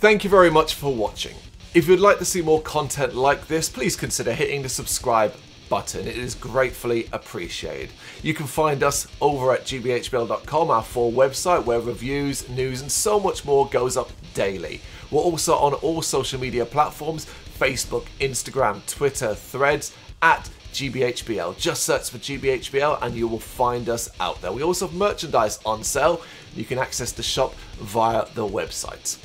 Thank you very much for watching. If you'd like to see more content like this, please consider hitting the subscribe button. It is gratefully appreciated. You can find us over at gbhbl.com, our full website where reviews, news, and so much more goes up daily. We're also on all social media platforms Facebook, Instagram, Twitter, Threads, at GBHBL. Just search for GBHBL and you will find us out there. We also have merchandise on sale. You can access the shop via the website.